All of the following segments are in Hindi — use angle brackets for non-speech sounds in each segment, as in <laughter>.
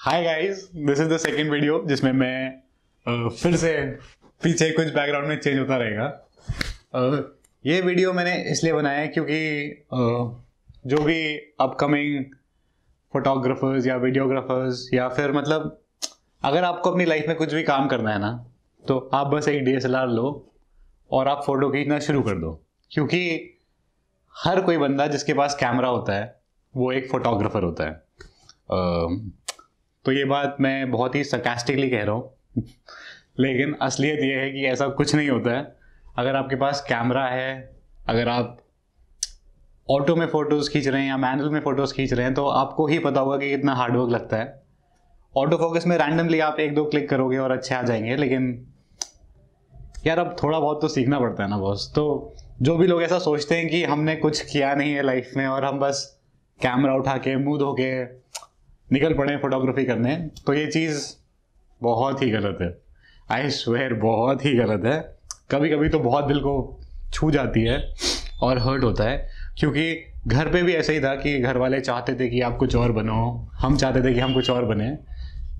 Hi guys this is the second video जिसमें मैं फिर से पीछे कुछ बैकग्राउंड में चेंज होता रहेगा। ये वीडियो मैंने इसलिए बनाया है क्योंकि जो भी अपकमिंग फोटोग्राफर्स या वीडियोग्राफर्स या फिर मतलब अगर आपको अपनी लाइफ में कुछ भी काम करना है ना तो आप बस एक डीएसएलआर लो और आप फ़ोटो खींचना शुरू कर दो। क्योंकि हर कोई बंदा जिसके पास कैमरा होता है, वो एक फोटोग्राफर होता है। तो ये बात मैं बहुत ही सकास्टिकली कह रहा हूँ। <laughs> लेकिन असलियत ये है कि ऐसा कुछ नहीं होता है। अगर आपके पास कैमरा है, अगर आप ऑटो में फ़ोटोज़ खींच रहे हैं या मैनुअल में फ़ोटोज़ खींच रहे हैं तो आपको ही पता होगा कि कितना हार्डवर्क लगता है। ऑटो फोकस में रैंडमली आप एक दो क्लिक करोगे और अच्छे आ जाएँगे, लेकिन यार अब थोड़ा बहुत तो सीखना पड़ता है ना बॉस तो जो भी लोग ऐसा सोचते हैं कि हमने कुछ किया नहीं है लाइफ में और हम बस कैमरा उठा के, मुँह धो के निकल पड़े फोटोग्राफी करने। तो ये चीज़ बहुत ही गलत है। आई स्वेयर बहुत ही गलत है। कभी कभी तो बहुत दिल को छू जाती है और हर्ट होता है। क्योंकि घर पे भी ऐसा ही था कि घर वाले चाहते थे कि आप कुछ और बनो हम चाहते थे कि हम कुछ और बने।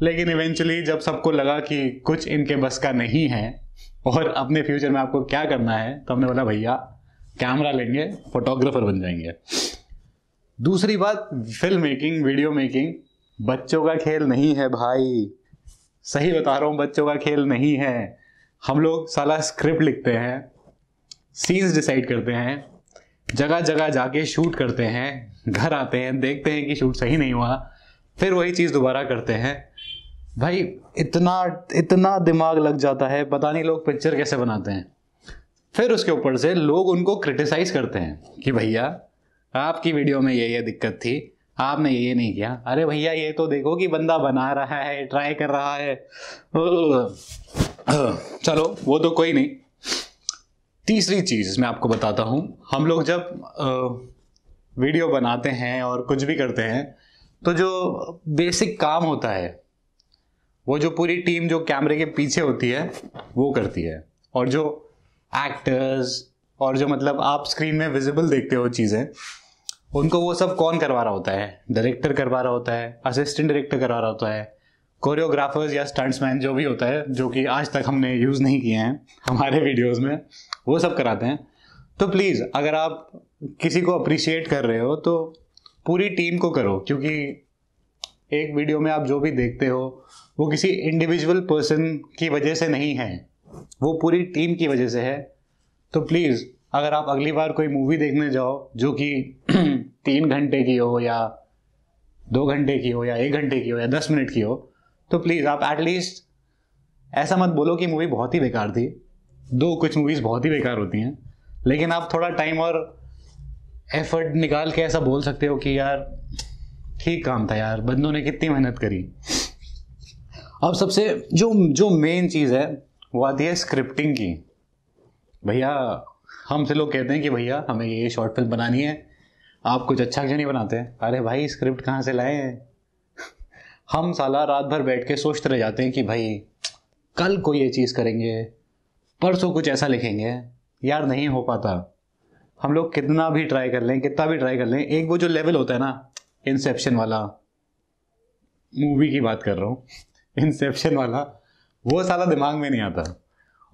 लेकिन इवेंचुअली जब सबको लगा कि कुछ इनके बस का नहीं है और अपने फ्यूचर में आपको क्या करना है तो हमने बोला, भैया कैमरा लेंगे फोटोग्राफर बन जाएँगे। दूसरी बात फ़िल्म मेकिंग वीडियो मेकिंग बच्चों का खेल नहीं है भाई। सही बता रहा हूँ, बच्चों का खेल नहीं है। हम लोग साला स्क्रिप्ट लिखते हैं सीन्स डिसाइड करते हैं, जगह जगह जाके शूट करते हैं, घर आते हैं, देखते हैं कि शूट सही नहीं हुआ, फिर वही चीज़ दोबारा करते हैं। भाई, इतना इतना दिमाग लग जाता है, पता नहीं लोग पिक्चर कैसे बनाते हैं। फिर उसके ऊपर से लोग उनको क्रिटिसाइज करते हैं कि भैया, आपकी वीडियो में ये ये दिक्कत थी आपने ये नहीं किया। अरे भैया, ये तो देखो कि बंदा बना रहा है ट्राई कर रहा है। चलो, वो तो कोई नहीं। तीसरी चीज़ मैं आपको बताता हूँ। हम लोग जब वीडियो बनाते हैं और कुछ भी करते हैं तो जो बेसिक काम होता है, वो जो पूरी टीम जो कैमरे के पीछे होती है, वो करती है। और जो एक्टर्स और जो मतलब आप स्क्रीन में विजिबल देखते हो चीज़ें उनको वो सब कौन करवा रहा होता है? डायरेक्टर करवा रहा होता है असिस्टेंट डायरेक्टर करवा रहा होता है कोरियोग्राफर्स या स्टंट्समैन जो भी होता है, जो कि आज तक हमने यूज़ नहीं किए हैं हमारे वीडियोस में, वो सब कराते हैं। तो प्लीज़ अगर आप किसी को अप्रिशिएट कर रहे हो तो पूरी टीम को करो, क्योंकि एक वीडियो में आप जो भी देखते हो, वो किसी इंडिविजुअल पर्सन की वजह से नहीं है। वो पूरी टीम की वजह से है। तो प्लीज़ अगर आप अगली बार कोई मूवी देखने जाओ, जो कि <clears throat> तीन घंटे की हो या दो घंटे की हो या एक घंटे की हो या दस मिनट की हो तो प्लीज़ आप एटलीस्ट ऐसा मत बोलो कि मूवी बहुत ही बेकार थी। दो कुछ मूवीज़ बहुत ही बेकार होती हैं। लेकिन आप थोड़ा टाइम और एफर्ट निकाल के ऐसा बोल सकते हो कि यार, ठीक काम था यार, बंदों ने कितनी मेहनत करी। अब सबसे जो जो मेन चीज़ है, वो आती है स्क्रिप्टिंग की। भैया हमसे लोग कहते हैं कि भैया, हमें ये शॉर्ट फ़िल्म बनानी है। आप कुछ अच्छा क्यों नहीं बनाते? अरे भाई स्क्रिप्ट कहाँ से लाए हैं? <laughs> हम साला रात भर बैठ के सोचते रह जाते हैं कि भाई, कल को ये चीज़ करेंगे, परसों कुछ ऐसा लिखेंगे। यार, नहीं हो पाता। हम लोग कितना भी ट्राई कर लें, कितना भी ट्राई कर लें, एक वो जो लेवल होता है ना इंसेप्शन वाला मूवी की बात कर रहा हूँ। <laughs> इंसेप्शन वाला, वो साला दिमाग में नहीं आता।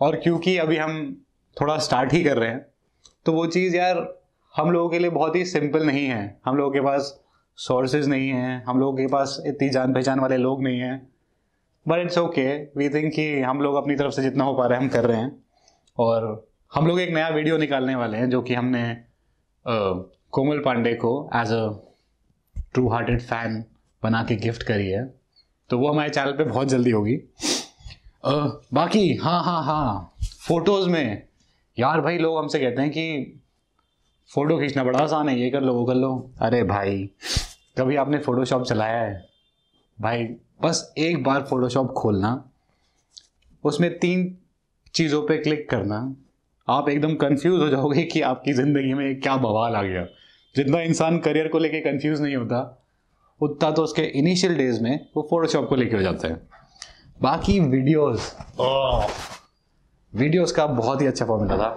और क्योंकि अभी हम थोड़ा स्टार्ट ही कर रहे हैं। तो वो चीज़ यार, हम लोगों के लिए बहुत ही सिंपल नहीं है। हम लोगों के पास सोर्सेज नहीं हैं, हम लोगों के पास इतनी जान पहचान वाले लोग नहीं हैं। But it's okay we think कि हम लोग अपनी तरफ़ से जितना हो पा रहे हैं, हम कर रहे हैं। और हम लोग एक नया वीडियो निकालने वाले हैं, जो कि हमने कोमल पांडे को as a true hearted fan बना के गिफ्ट करी है। तो वो हमारे चैनल पे बहुत जल्दी होगी। बाकी हाँ हाँ हाँ फ़ोटोज़ में यार भाई लोग हमसे कहते हैं कि फ़ोटो खींचना बड़ा आसान है, ये कर लो, वो कर लो। अरे भाई, कभी आपने फ़ोटोशॉप चलाया है? भाई, बस एक बार फ़ोटोशॉप खोलना, उसमें तीन चीज़ों पे क्लिक करना, आप एकदम कंफ्यूज हो जाओगे कि आपकी ज़िंदगी में क्या बवाल आ गया। जितना इंसान करियर को लेके कंफ्यूज नहीं होता, उतना तो उसके इनिशियल डेज़ में वो फोटोशॉप को लेके हो जाता है। बाकी वीडियोस वीडियोस का बहुत ही अच्छा फॉर्मेट था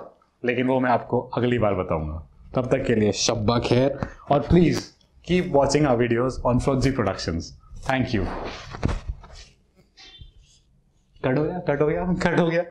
लेकिन वो मैं आपको अगली बार बताऊँगा। तब तक के लिए शब्बा खैर और please keep watching our videos on Frozy production thank you cut हो गया कट हो गया कट हो गया।